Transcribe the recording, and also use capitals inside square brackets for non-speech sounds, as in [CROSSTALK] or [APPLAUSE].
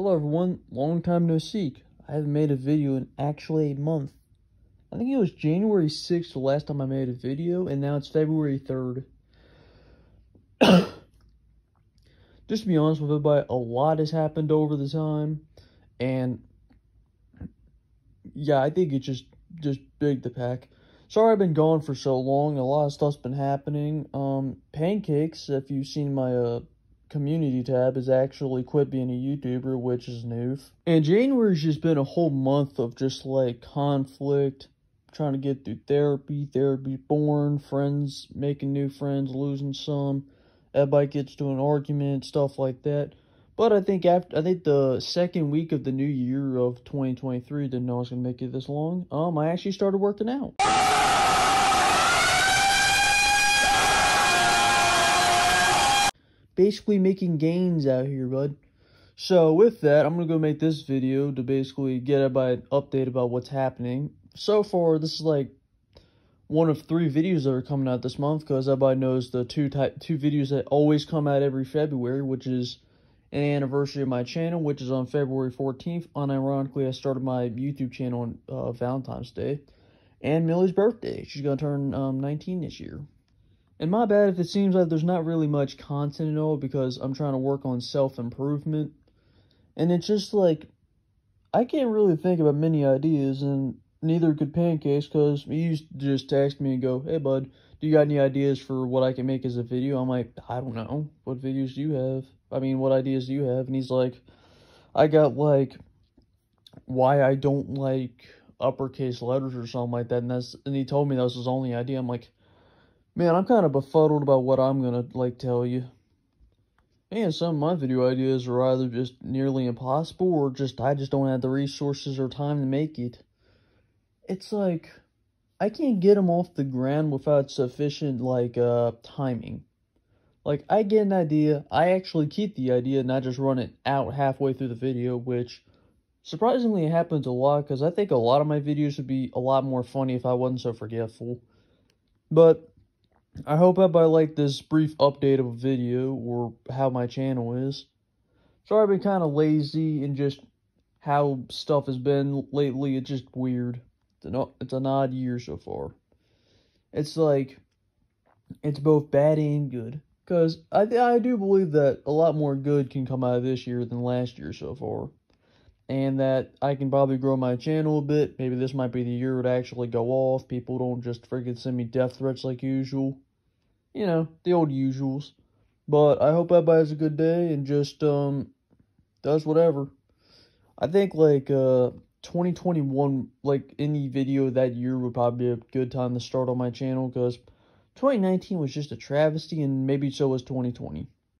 Hello everyone, long time no seek. I haven't made a video in actually a month. I think it was January 6th the last time I made a video, and now it's February 3rd. [COUGHS] Just to be honest with everybody, a lot has happened over the time, and yeah, I think it's just, just big to pack. Sorry I've been gone for so long, a lot of stuff's been happening. Um, Pancakes, if you've seen my, uh, community tab is actually quit being a YouTuber, which is new. And January's just been a whole month of just like conflict, trying to get through therapy, therapy born, friends making new friends, losing some. Everybody gets to an argument, stuff like that. But I think after I think the second week of the new year of 2023 didn't know I was gonna make it this long. Um, I actually started working out. Basically making gains out here, bud. So with that, I'm going to go make this video to basically get everybody an update about what's happening. So far, this is like one of three videos that are coming out this month because everybody knows the two type two videos that always come out every February, which is an anniversary of my channel, which is on February 14th. Unironically, I started my YouTube channel on uh, Valentine's Day. And Millie's birthday. She's going to turn um, 19 this year. And my bad if it seems like there's not really much content at all because I'm trying to work on self-improvement. And it's just like, I can't really think about many ideas and neither could Pancakes because he used to just text me and go, hey bud, do you got any ideas for what I can make as a video? I'm like, I don't know. What videos do you have? I mean, what ideas do you have? And he's like, I got like, why I don't like uppercase letters or something like that. And that's, and he told me that was his only idea. I'm like, Man, I'm kind of befuddled about what I'm going to, like, tell you. And some of my video ideas are either just nearly impossible or just I just don't have the resources or time to make it. It's like, I can't get them off the ground without sufficient, like, uh, timing. Like, I get an idea, I actually keep the idea, and I just run it out halfway through the video, which surprisingly happens a lot, because I think a lot of my videos would be a lot more funny if I wasn't so forgetful. But I hope everybody liked this brief update of a video or how my channel is. Sorry I've been kind of lazy and just how stuff has been lately. It's just weird. It's an, it's an odd year so far. It's like, it's both bad and good. Because I, I do believe that a lot more good can come out of this year than last year so far. And that I can probably grow my channel a bit. Maybe this might be the year it actually go off. People don't just freaking send me death threats like usual you know, the old usuals. But I hope everybody has a good day and just um does whatever. I think like uh 2021 like any video that year would probably be a good time to start on my channel because 2019 was just a travesty and maybe so was 2020.